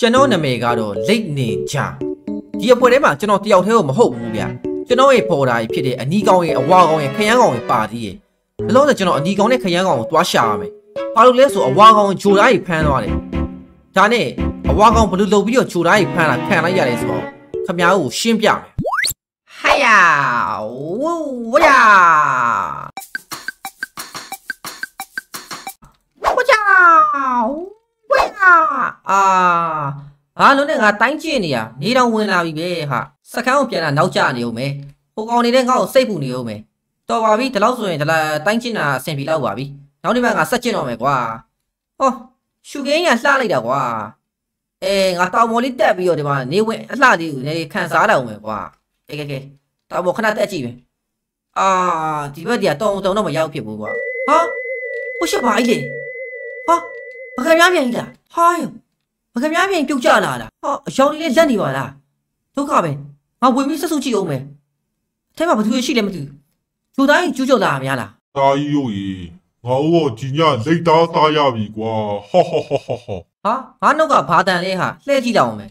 ကျွန်တော်နာမည်ကတော့လိတ်နေချာဒီအပွဲထဲမှာကျွန်တော်တယောက်တည်းကိုမဟုတ်ဘူးဗျာကျွန်တော်ရဲ့ပေါ်တာကြီးဖြစ်တဲ့အနီကောင်ရဲ့အဝါကောင်ရဲ့ခရမ်းကောင်ရဲ့ပါတီးရဲ့ဘလို့လဲကျွန်တော်အနီကောင်နဲ့ခရမ်းကောင်ကိုသွားရှာရမယ်ဘာလို့လဲဆိုအဝါကောင်ဂျိုသားကြီးဖမ်းသွားတယ်ဒါနဲ့အဝါကောင်ဘလို့လုပ်ပြီးတော့ဂျိုသားကြီးဖမ်းလာခံလိုက်ရတယ်ဆိုတော့ခမ ्या ကိုရှင်းပြမယ်ဟိုင်ယာဝဝယာ အားလုံးနဲ့ငါတိုင်းကျင့်နေရနေတော့ဝင်လာပြီပဲဟာစကန်းကိုပြန်လာနောက်ကျနေဦးမယ်ဟိုကောင်နေတဲ့ငါ့ကိုစိတ်ပူနေဦးမယ်တော်ပါပြီဒီလောက်ဆိုရင်ဒီလားတိုင်းကျင့်တာအဆင်ပြေတော့ပါပြီနောက်နေ့မှငါဆက်ကျင့်တော့မယ်ကွာဟောရှုကင်းရလှလိုက်တာကွာအဲငါတောင်ပေါ်လေးတက်ပြီးတော့ဒီမှာနေဝင်အလှလေးကိုနေခံစားတော့မယ်ကွာကဲကဲကဲတောင်ပေါ်ခဏတက်ကြည့်ပဲအာဒီဘက်တည်းတောင်တောင်တော့မရောက်ဖြစ်ဘူးကွာဟာဘုရှပါကြီးလေဟာမခံရပြန်ကြီးလားဟာယော မခံရပြန်ပြုတ်ကြလာလားဟာအယောင်လေးလက်နေပါလားဒုက္ခပဲငါဝင်ပြီးဆက်စုပ်ကြည့်အောင်မယ်အထက်မှာဘာသူရှိလဲမသိဘူးလူတိုင်းကျူးကျော်လာများလားတာကြီးတို့ရေငါတို့ကဒီညလိတ်သားစားရပြီကွာဟောဟောဟောဟောဟောဟာငါနှုတ်ကဘာတန်လဲဟာလှည့်ကြည့်တော့အောင်မယ်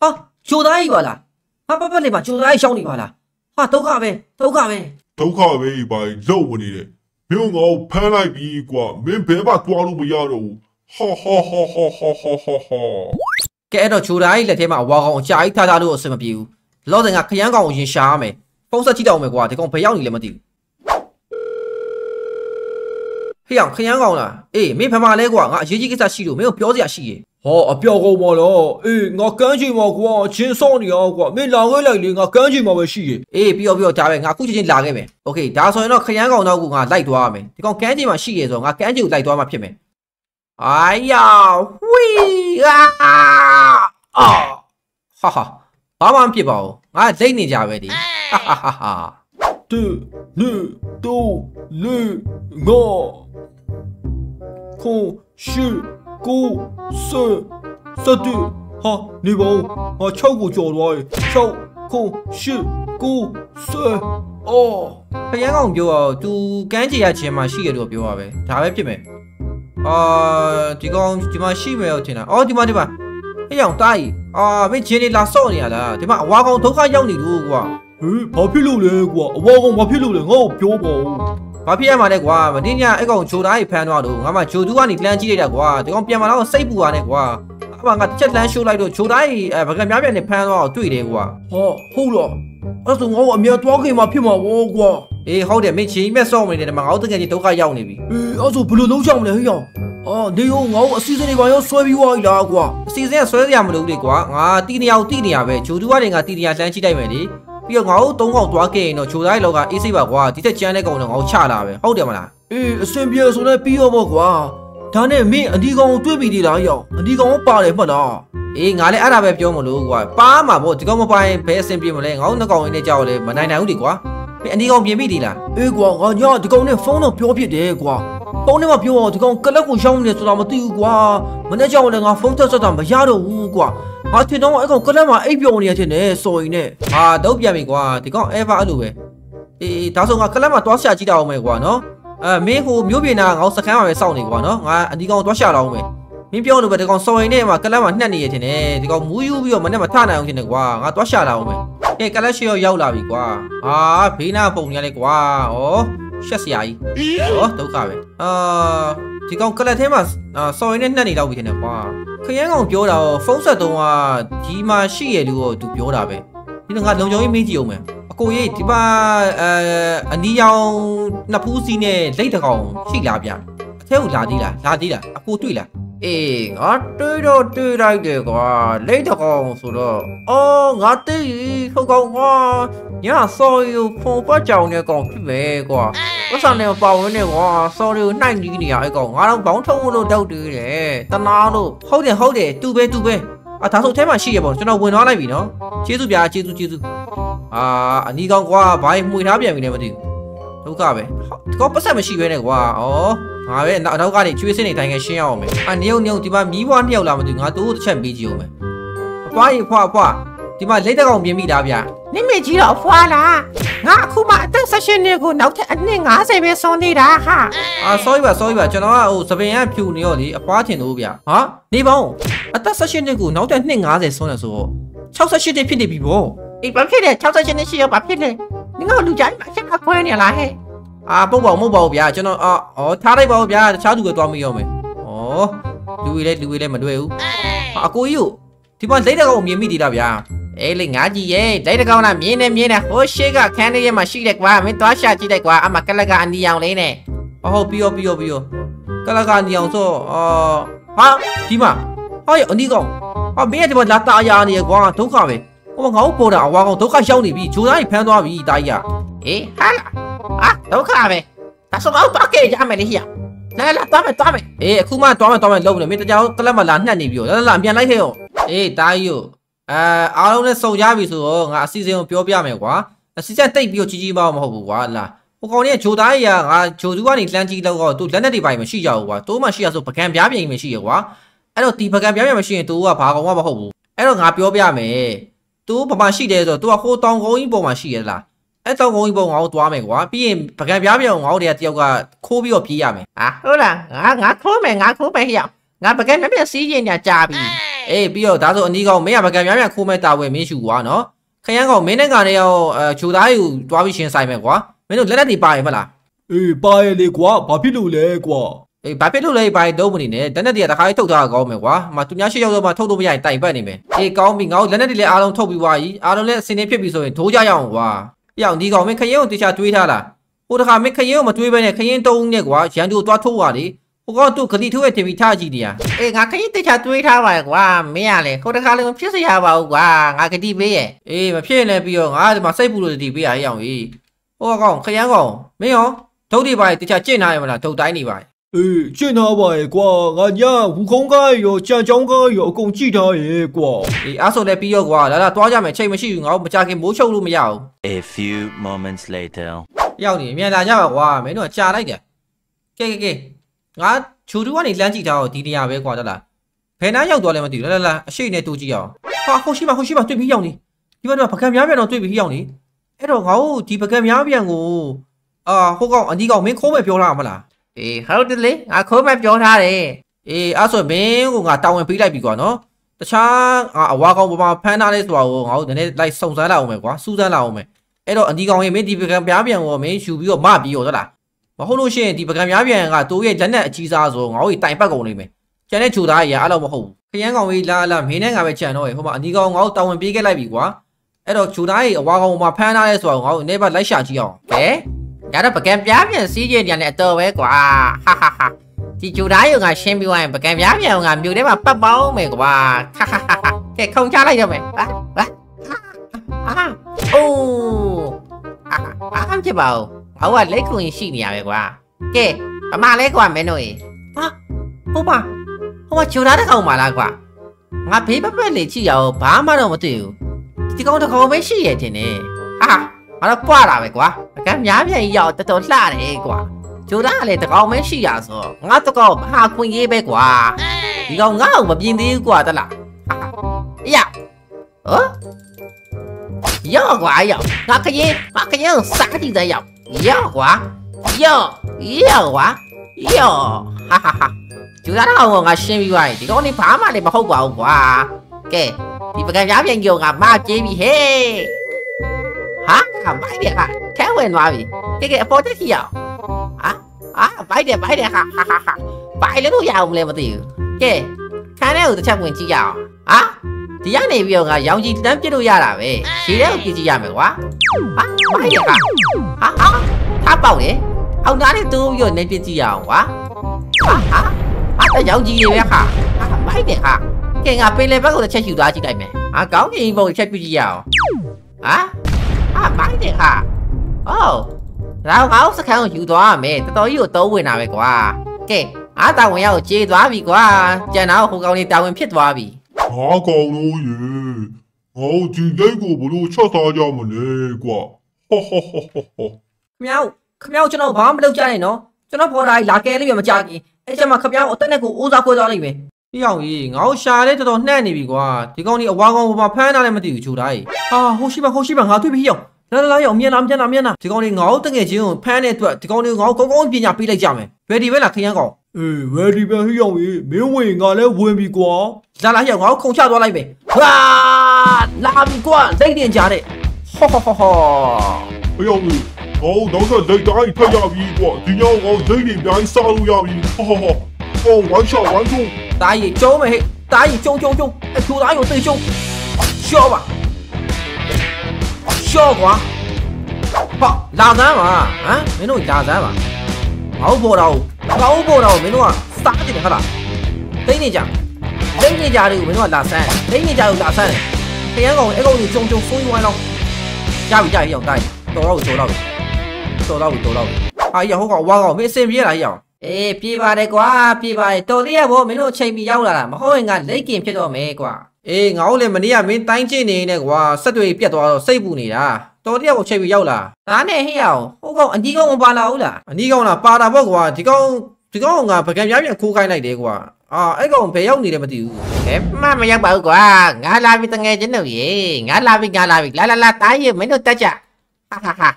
ဟာချိုသားကြီးပါလားဟာပတ်ပတ်လေးပါချိုသားကြီးရှောင်းနေပါလားဟာဒုက္ခပဲဒုက္ခပဲဒုက္ခပဲပါလုံမနေတယ်မင်းငါ့ကိုဖမ်းလိုက်ပြီကွာမင်းဘယ်မှသွားလို့မရတော့ဘူး ဟောဟောဟောဟောဟောဟောဟောဟော ကဲအဲ့တော့ချိုသားကြီးလက်ထဲမှာအဝါကောင်အကြာကြီးထားထားလို့အဆင်မပြေဘူးလောဆယ်ကခရမ်းကောင်ကိုရင်ရှာရမယ်ဖုန်းဆက်ကြည့်တော့မယ်ကွာဒီကောင်ဘယ်ရောက်နေလဲမသိဘူးဟေ့အောင်ခရမ်းကောင်လားအေးမင်းဖမလဲကွာငါအရေးကြီးကိစ္စရှိလို့မင်းကိုပြောစရာရှိရေ ဟောအပြောက်ကုန်ပါလားအေးငါကန်းချင်ပါကွာချင်းစောင့်နေရကွာမင်းလာခဲ့လိုက်လေငါကန်းချင်ပါပဲရှိရဲ့ အေးပြီးတော့ပြီးတော့ဒါပဲငါအခုချင်းချင်းလာခဲ့မယ်โอเคဒါဆိုရင်တော့ခရမ်းကောင်တော့ကငါလိုက်သွားရမယ်ဒီကောင်ကန်းချင်မှာရှိရေဆိုတော့ငါကန်းချင်ကိုလိုက်သွားမှဖြစ်မယ် အိုင်ယာဝီအာအာဟာဟာဘာမှမဖြစ်ပါဘူးငါလိတ်နေကြပဲဒီဟာဟာဟာဟာတူလူတူလူငါခုံရှိကိုဆစတူဟာနေပါဦးဟာ6ကိုကြော်သွားပြီ6ခုံရှိကိုဆအော်ခရမ်းကောင်ပြောတော့ तू ကန်းချင်ရခြင်းမှာရှိရလို့ပြောရပဲဒါပဲဖြစ်မယ် အာဒီကောင်ဒီမှာရှိမယ်ဟုတ်ထင်တာအော်ဒီမှာဒီမှာဟေးအောင်တားကြီးအာမင်းဂျင်းနေလာစော့နေရလားဒီမှာအဝါကောင်ဒုက္ခရောက်နေလို့ကွာဟေးဘာဖြစ်လို့လဲကွာအဝါကောင်ဘာဖြစ်လို့လဲငါ့ကိုပြောပါဦးဘာဖြစ်ရမှာလဲကွာမင်းညအဲ့ကောင်ဂျိုသားကြီးဖမ်းသွားတော့ငါမှဂျိုသူကနေလမ်းကြည့်လိုက်တာကွာဒီကောင်ပြန်มาတော့စိတ်ပူရတယ်ကွာအမငါတစ်ချက်လမ်းရှိုးလိုက်တော့ဂျိုသားကြီးအဲဗကံများပြန်နေဖမ်းသွားတော့တွေ့တယ်ကွာဟာဟုတ်လားအဲ့ဆိုငါ့ကိုအမြတ်သွားခင်မှာဖြစ်မှာဝေါကွာ အေးဟုတ်တယ်မင်းချင်းမဲ့စော့နေတယ်ဒီမှာငါတို့တကယ်ကြီးဒုက္ခရောက်နေပြီအေးအဲ့ဆိုဘယ်လိုလုပ်ကြမလဲဟေ့ရောင်အာနေရောငါ့ကိုအစီအစဉ်တွေပါရောဆွဲပြီးသွားပြီလားကွာအစီအစဉ်ကဆွဲစရာမလိုဘူးလေကွာငါတီးနေအောင်တီးနေရပဲဂျိုသူကနေငါတီးနေရလမ်းကြည့်လိုက်မယ်လေပြီးတော့ငါတို့သုံးကောင်သွားခဲ့ရင်တော့ဂျိုသားကြီးလောက်ကအေးစိတ်ပါကွာဒီတက်ကျန်းတဲ့ကောင်တော့ငါတို့ချလာပဲဟုတ်တယ်မလားအေးအစင်ပြေဆိုလည်းပြီးရောပေါ့ကွာဒါနဲ့မင်းအဒီကောင်ကိုတွေးပြီးသေးလားဟေ့ရောင်အဒီကောင်ကပါတယ်မှတ်လားအေးငါလည်းအဲ့ဒါပဲပြောမလို့ကွာပါမှာပေါ့ဒီကောင်မပိုင်ဘယ်အဆင်ပြေမလဲငါတို့နှစ်ကောင်ရင်းနဲ့ကြောက်လဲမနိုင်နိုင်ဘူးလေကွာ မင်းအနီကောင်ပြင်ပြီဒီလားအေးကွာငါညဒီကောင်နဲ့ဖုန်းတော့ပြောဖြစ်တယ်ကွာဖုန်းထဲမှာပြောတော့ဒီကောင်ကလပ်ကိုရှောင်းနေဆိုတာမသိဘူးကွာမနေ့ကြောင်လည်းငါဖုန်းဆက်ဆက်တာမရတော့ဘူးကွာငါထင်တော့အဲ့ကောင်ကလပ်မှာအိပ်ပျော်နေရတဲ့နဲ့စော်ရင်နဲ့ဟာတော့ပြန်ပြီကွာဒီကောင်အဲဗာအဲ့လိုပဲအေးဒါဆိုငါကလပ်မှာသွားရှာကြည့်တာအောင်မယ်ကွာနော်အဲမင်းဟိုမျိုးပြင်နာငါစခန်းမှာပဲစောင့်နေကွာနော်ငါအနီကောင်သွားရှာလာအောင်မယ်မင်းပြောလို့ပဲဒီကောင်စော်ရင်နဲ့မှာကလပ်မှာနှက်နေရတဲ့နဲ့ဒီကောင်မူးယူပြီးတော့မနေ့မထနိုင်အောင်ရှင်နေကွာငါသွားရှာလာအောင်မယ် ကဲကလပ်ရှိရောရောက်လာပြီကွာဟာဘေးနာပုံရလေကွာဩရှက်စရာကြီးဩဒုက္ခပဲအာဒီကောင်ကလပ်ထဲမှာစော်ရင်နဲ့နှက်နေတော့ပြီတဲ့ကွာခရမ်းကောင်ပြောတာဖုန်းဆက်တုံးကဒီမှာရှိရလို့သူပြောတာပဲဒီတော့ငါလုံချုံရေးမေးကြည့်အောင်မယ်အကိုကြီးဒီမှာအဲအနီရောင်နှစ်ဖူးစီးနဲ့လိတ်တကောင်ရှိလားဗျအထဲကိုလာသေးလားလာသေးလားအကိုတွေ့လား အေးငါတွေ့တော့တွေ့လိုက်တယ်ကွာလိတ်တကောင်ဆိုတော့အော်ငါသိပြီဟုတ်ကောင်ကွာညဆော်ယူဖုန်ပတ်ကြောင်တဲ့ကောင်ဖြစ်ပဲကွာပတ်စံနဲ့ပေါဝင်နေကွာဆော်ယူနှိုက်နီးနေရအဲ့ကောင်ငါတော့ဘောင်းထုံးလို့တောက်သေးတယ်တနာလို့ဟုတ်တယ်ဟုတ်တယ်တူပဲတူပဲအာဒါဆိုအထဲမှာရှိရပေါ့ကျွန်တော်ဝင်သွားလိုက်ပြီနော်ကျေးဇူးဗျာကျေးဇူးကျေးဇူးအာအနီကောင်ကွာဘာမှွေထားပြန်ပြီလဲမသိဘူးဒုက္ခပဲဒီကောင်ပတ်ဆက်မရှိပဲနဲ့ကွာဩ ငါပဲနောက်နောက်ကနေကျွေးစင်းနေတိုင်းကရှင်းရအောင်မယ်အာနေုံနေုံဒီမှာမီးဘွားနှစ်ယောက်လာမသိဘူးငါတို့တစ်ချက်မေးကြည့်အောင်မယ်အဖွားရေဖွားဖွားဒီမှာလက်တကောင်ပြင်းမိတာဗျာနိမေကြီးတော့ဖွာလားငါအခုမှအသက်18နှစ်ကိုနောက်ထပ်အနှစ်90ပဲဆုံးနေတာဟာအာ sorry ပါ sorry ပါကျွန်တော်ကဟိုသပင်ကဖြူနေရောလေအပွားထင်လို့ဗျဟာနေပေါင်းအသက်18နှစ်ကိုနောက်တဲ့နှစ်90ဆုံးနေဆိုတော့68နှစ်ဖြစ်နေပြီဗောဒီဘာဖြစ်လဲ68နှစ်ရှိရောဘာဖြစ်လဲငါလူကြိုက်မှာချက်ခွဲနေလားဟဲ့ အာပုတ်ပါဦးမဟုတ်ပါဘူးဗျာကျွန်တော်အာဩထားလိုက်ပါဦးဗျာတခြားသူကသွားမရောမယ်ဩလူတွေလည်းလူတွေလည်းမတွေ့ဘူးဟာအကိုကြီးကိုဒီမှာလက်တကောင်မြင်မိသေးလားဗျာအေးလေငါကြီးရဲ့လိုက်တကောင်လားမြင်းနေမြင်းနေဟိုရှိကခန်းလေးထဲမှာရှိတယ်ကွာမင်းသွားရှာကြည့်လိုက်ကွာအမကလကအနီအောင်လေးနဲ့အဟုတ်ပြီးရောပြီးရောပြီးရောကလကနေအောင်ဆိုအာဟာဒီမှာဟာရအနီးကောင်ဟာမင်းကဒီမှာလာတာယာနေရကွာဒုက္ခပဲဟိုငါ့ကိုပေါ်တာအဝါကောင်ဒုက္ခရောက်နေပြီဂျိုးသားကြီးဖမ်းသွားပြီတာကြီးကအေးဟာ အာဒုက္ခပဲဒါဆိုတော့တော့ကြည့်ရမယ်လေဟိယလာလာတော့မယ်တော့မယ်အေးအခုမှသွားမယ်သွားမယ်လုံးနေမင်းတကြောင်ကလပ်မလာနှက်နေပြီရောလာလာအပြန်လိုက်ခဲ့ရောအေးတာကြီးကိုအဲအားလုံးနဲ့စုံကြပြီဆိုတော့ငါအစီအစဉ်ကိုပြောပြမယ်ကွာအစီအစဉ်တိတ်ပြီးတော့ကြီးကြီးမအောင်မဟုတ်ဘူးကွာလာဟိုကောင်ကြီးကဂျိုသားကြီးကငါဂျိုသူကနေလမ်းကြီးလောက်တော့သူလက်နဲ့တွေပိုင်းမရှိကြဘူးကွာတိုးမှရှိရဆိုပကံပြားပြင်မရှိရကွာအဲ့တော့ဒီပကံပြားပြင်မရှိရင်သူကဘာကောင်မှမဟုတ်ဘူးအဲ့တော့ငါပြောပြမယ်သူဘာမှရှိတယ်ဆိုတော့သူကဟိုတောင်ကုန်းကြီးပုံမှာရှိရလား အဲ့တောင်ကုန်းကြီးပုံငါတို့သွားမယ်ကွာပြီးရင်ပကံပြားပြင်ငါတို့တည်းကတယောက်ကခိုးပြီးတော့ပြေးရမယ်အာဟုတ်လားငါငါခိုးမယ်ငါခိုးမယ်ဟိယငါပကဲမပြစီးရင်ညာကြာပြီအေးပြီးတော့ဒါဆိုအနီးကောင်မင်းကပကံများများခိုးမဲ့တာဝယ်မင်းရှူကွာနော်ခရမ်းကောင်မင်းနဲ့ကနေရောအဲဂျူသားယူတွားပြီးရှင်းဆိုင်မယ်ကွာမင်းတို့လက်လက်တွေပါရင်မလားအေးပါရလေကွာဘာဖြစ်လို့လဲကွာအေးဘာဖြစ်လို့လဲဘာတော့မနေနဲ့လက်လက်တွေကတခါလေးထုတ်ထားတာကောင်းမယ်ကွာမသူများရှစ်ယောက်တော့မှထုတ်လို့မရရင်တိုင်ပတ်နေမယ်အေးကောင်းပြီငါတို့လက်လက်တွေလည်းအားလုံးထုတ်ပြီးွားကြီးအားလုံးလည်းအစင်းနေဖြစ်ပြီဆိုရင်ဒိုးကြရအောင်ကွာ ပြောင်းဒီကောင်မင်းခရင်ကိုတေချာတွေးထားလားဟိုတခါမင်းခရင်ကိုမတွေးဘဲနဲ့ခရင်တုံးနဲ့ကွာရန်သူကိုတွားထုတ်ရလေဟိုကောင်သူ့ဂတိထုတ်ရတင်ပြီးထားကြည့်နေရအေးငါခရင်တေချာတွေးထားပါကွာမင်းရလေခိုးတခါလေးမဖြစ်စရာပါဘူးကွာငါဂတိပေးရဲ့အေးမဖြစ်ရင်လည်းပြီးတော့ငါဒီမှာစိတ်ပူလို့တည်ပေးရအောင်ကြီးဟိုကောင်ခရမ်းကောင်မင်းရောဒုတ်တွေပါတခြားကျင့်ထားရမလားဒုတ်တိုင်းနေပါ အေးကျင့်ထားပါရဲ့ကွာငါညာဝူခုံးကားရောကြံချောင်းကားရောအကုန်ကြည့်ထားရဲ့ကွာအေးအားဆိုလည်းပြီးရောကွာလာလာတွားကြမယ်ချိန်မရှိဘူးငါတို့မကြခင်မိုးချုပ်လို့မရဘူး A few moments later. ရောက်နေမြန်လာကြပါကွာမင်းတို့ကကြာလိုက်တယ်ကဲကဲကဲငါချူတူကနေလမ်းကြည့်ထားတော့ဒီနေရာပဲကွာတလားဘယ်နှရောက်သွားလဲမသိဘူးလာလာလာအရှိနဲ့တူကြည့်အောင်ဟာဟိုရှိမဟိုရှိမတွေ့ပြီးရောက်နေဒီဘက်တော့ပကံများပြန်တော့တွေ့ပြီးရောက်နေအဲ့တော့ငါတို့ဒီပကံများပြန်ကိုအာဟိုကောင်အဒီကောင်မင်းခိုးမယ်ပြောထားမှာမလား အေးဟုတ်တယ်လေငါခိုးမဲ့ပြောထားတယ်အေးအဲ့ဆိုမင်းကငါတာဝန်ပေးလိုက်ပြီကွာနော်တခြားငါအဝါကောင်ပေါ်မှာဖမ်းထားလဲဆိုတာကိုငါတို့နည်းနည်းလိုက်စုံစမ်းလာအောင်မယ်ကွာစူးစမ်းလာအောင်မယ်အဲ့တော့အဒီကောင်ရင်မင်းဒီပကံပြားပြန်ကိုမင်းယူပြီးတော့မပြီးရောသလားမဟုတ်လို့ရှိရင်ဒီပကံပြားပြန်ကတိုးရဲ့လက်နဲ့အကြီးစားဆိုငါတို့တိုင်ပတ်ကုန်နေမယ်ကျန်တဲ့ခြူသားကြီးကအဲ့လိုမဟုတ်ဘူးခရမ်းကောင်ကြီးလာလာမင်းနဲ့ငါပဲကြံတော့ရေဟိုမှာအဒီကောင်ငါတို့တာဝန်ပေးခဲ့လိုက်ပြီကွာအဲ့တော့ခြူသားကြီးအဝါကောင်ပေါ်မှာဖမ်းထားလဲဆိုတာကိုငါတို့အနေပါလိုက်ရှာကြည့်အောင်ကဲ ဒါတော့ပကံပြားပြန်စီးရင်ညာနဲ့အတော်ပဲကွာဟာဟာဟာဒီဂျူသားရုံကရှင်းပြီးသွားရင်ပကံပြားပြန်ကမြို့ထဲမှာပတ်ပေါင်းမယ်ကွာဟာဟာဟာကဲခုံချလိုက်ရမယ်ဟာဟာဟာအိုးအာအာဖြစ်ပါဦးဟောကလက်ခုံရှိနေရပဲကွာကဲပမာလဲကွာမင်းတို့ရေဟာဟိုပါဟိုမှာဂျူသားတစ်ကောင်ပါလားကွာငါဘေးပပက်လေးကြည့်ရအောင်ဘာမှတော့မတွေ့ဘူးဒီကောင်တစ်ကောင်ပဲရှိရတင်နေဟာ ငါတော့ပွားတာပဲကွာအကမ်းများပြန်ကြီးရောက်တော်တော်လှတယ်ကွာဂျိုဒါကလည်းတကောင်မဲရှိရဆိုငါတကောင်မဟာခွင့်ရေးပဲကွာဒီကောင်ငါ့ကိုမပြင်းသေးဘူးကွာတလားအေးရဟောယောကွာယောငါခရင်ငါခရင်စားကြည့်တဲ့ယောယောကွာယောယောကွာယောဟာဟာဟာဂျိုဒါတော့ငါရှင်းပြီးသွားပြီဒီကောင်นี่ဘာမှလည်းမ ဟုတ်ပါဘူးကွာကဲဒီပကံပြားပြန်ကြီးကငါမပြေးပြီဟဲ့ဟာဘိုက်တယ်ဟာခဲဝင်သွားပြီကဲကဲအပေါ်တက်ကြည့်ရအောင်ဟာဟာဘိုက်တယ်ဘိုက်တယ်ဟာဟာဟာဟာဘိုက်လို့ရအောင်လဲမသိဘူးကဲခန်းထဲကိုတစ်ချက်ဝင်ကြည့်ရအောင်ဟာဒီကနေပြီးတော့ငါရောင်ကြီးတန်းပြစ်လို့ရတာပဲခြေထဲကိုပြစ်ကြည့်ရမယ်ကွာဟာဘိုက်တယ်ဟာဟာဟာဟာပေါက်တယ်အောင်သားလေးတူးပြီးတော့နေပြစ်ကြည့်ရအောင်ကွာဟာဟာဟာတရောင်ကြီးတွေပဲဟာဟာဘိုက်တယ်ဟာကဲငါပင်လေဘက်ကိုတစ်ချက်ယူသွားကြည့်လိုက်မယ်ဟာကောင်းကင်ဘုံတစ်ချက်ပြစ်ကြည့်ရအောင်ဟာ အာမန်းတယ်ဟာအော်လောင်ကောင်းစခန်းကိုယူသွားရမယ်တော်တော်ကြီးကိုသုံးဝင်တာပဲကွာကဲငါတာဝန်ရောက်ကြေးသွားပြီကွာကျန်တော့ဟိုကောင်လေးတာဝန်ဖြစ်သွားပြီဟာကောင်လို့ရေငါတို့ဒီကိတ်ကိုဘလို့ချက်စားကြမလဲကွာဟောဟောဟောဟောခမောက်ခမောက်ကျွန်တော်ဘာမှမလုပ်ကြနဲ့နော်ကျွန်တော်ပေါ်တာလာကဲလိမ့်မယ်မကြခင်အဲ့ကျမှခမောက်အသက်နဲ့ကိုအိုးစားခွဲသွားလိမ့်မယ် ဒီအောင်ကြီးငါ့ကိုရှာလဲတော်တော်နှက်နေပြီကွာဒီကောင်ကြီးအဝါကောင်ပေါ်မှာဖမ်းထားလည်းမသိဘူးချိုးသားကြီးဟာဟိုရှိပါဟိုရှိပါငါတွေ့ပြီဟိအောင်လာလာလာရောက်မြန်လာမြန်လာမြန်လာဒီကောင်လေးငါ့တငယ်ချင်းကိုဖမ်းတဲ့အတွက်ဒီကောင်လေးငါ့ကောင်းကောင်းပညာပေးလိုက်ကြမယ်ဘယ်ဒီပဲလားခရမ်းကောင်အေးဝယ်ဒီပဲဟိရောက်ရေးမင်းဝင်ငါလည်းဝင်ပြီကွာလာလာရောက်ငါ့ခုံချသွားလိုက်မယ်ဟာလာပြီကွာလိတ်တင်ကြတဲ့ဟောဟောဟောဟောအယောင်ကြီးငါနောက်ဆက်လက်တိုင်းဖက်ရပြီကွာဒီညောင်းငါလက်တွေအများကြီးစားလို့ရပြီဟောဟောဟောဟောဝိုင်းရှော့ဝိုင်းထုံး တားရီကျုံးမယ်ဟဲ့တားရီကျုံကျုံကျုံအထူသားကိုသိကျုံရှော့ပါရှော့ကွာဟာလာစမ်းပါဟမ်မင်းတို့လာစမ်းပါငါ့ဘော်တော်ငါ့ဘော်တော်မင်းတို့ကစားကြည့်တယ်ဟုတ်လားသိနေကြသိနေကြတယ်ကိုမင်းတို့ကလာစမ်းသိနေကြကိုလာစမ်းတယ်ခရမ်းကောင်အဲ့ကောင်ကိုကျုံကျုံဆိုးရွားတော့ရပြီကြပြီရောက်တိုင်းတော်တော့တော်တော့တော်တော့တော်တော့ဟာရဟုတ်ကောင်ဝါကောင်မင်းအစင်ပြေးလာရ အောင်အေးပြေးပါတယ်ကွာပြေးပါတယ်တော်လေးရဘောမင်းတို့အချိန်မီရောက်လာတာမဟုတ်ရင်ကလိတ်ကင်ဖြစ်တော့မယ်ကွာအေးငါတို့လည်းမနေ့ကမင်းတိုင်းကျင့်နေနေကွာဆက်တွေပြတ်သွားတော့စိတ်ပူနေတာတော်တရားကိုချိန်ပြီးရောက်လာဒါနဲ့ဟိအောင်ဟိုကောင်အကြီးကောင်မပါလာဘူးလားအနီးကောင်လားပါတာပေါ့ကွာဒီကောင်ဒီကောင်ကပကံပြားပြန်ခိုးခိုင်းလိုက်တယ်ကွာအာအဲ့ကောင်ဘယ်ရောက်နေလဲမသိဘူးကဲမှမရောက်ပါဘူးကွာငါလာပြီတငယ်ချင်းတို့ရေငါလာပြီငါလာပြီလာလာလာတားရမင်းတို့တက်ကြဟာဟာဟာ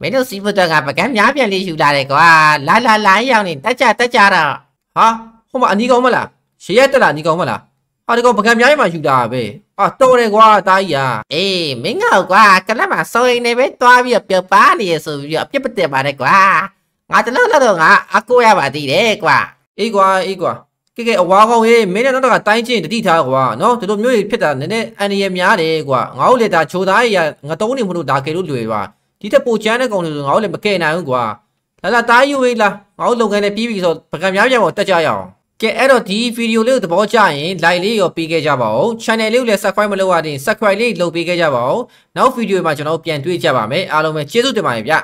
မင်းတို့စီးဖို့တော့ငါပကံများပြန်လေးယူလာတယ်ကွာလာလာလာဟိအောင်နေတက်ကြတက်ကြတော့ဟာဟိုမှာအနီးကောင်မလားရှေ့ရက်တက်လာအနီးကောင်မလားဟာဒီကောင်ပကံပြားမှာယူတာပဲအာတော်တယ်ကွာတာကြီးอ่ะအေးမင်းငါ့ကွာကလပ်မှာစိုးရင်နေပဲတွားပြီးတော့ပျော်ပါနေရဆိုပြီးတော့အပြစ်ပတက်ပါတယ်ကွာငါတလုံးတော့ငါအကိုရပါသေးတယ်ကွာအေးကွာအေးကွာကဲကဲအဝါကောင်ဟေးမင်းနဲ့နောက်တော့ကတိုင်းကျင့်တတိထားကွာနော်ဒီလိုမျိုးကြီးဖြစ်တာနည်းနည်းအန်ရများတယ်ကွာငါတို့လေဒါချိုသားကြီးကငါတုံးနေမလို့ဒါကေလို့လွယ်ကွာ ဒီထက်ပိုချမ်းတဲ့ကောင်တွေဆိုငါတို့လည်းမကဲနိုင်ဘူးကွာလာလာတားယူဝေးလာငါတို့လုပ်ငန်းနဲ့ပြီးပြီဆိုပကံပြားပြန်ပေါ်တက်ကြရအောင်ကဲအဲ့တော့ဒီဗီဒီယိုလေးကိုသဘောကျရင် like လေးရောပေးခဲ့ကြပါဦး channel လေးကိုလည်း subscribe မလုပ်ရသေးရင် subscribe လေးလုပ်ပေးခဲ့ကြပါဦးနောက်ဗီဒီယိုမှာကျွန်တော်တို့ပြန်တွေ့ကြပါမယ်အားလုံးပဲကျေးဇူးတင်ပါတယ်ဗျ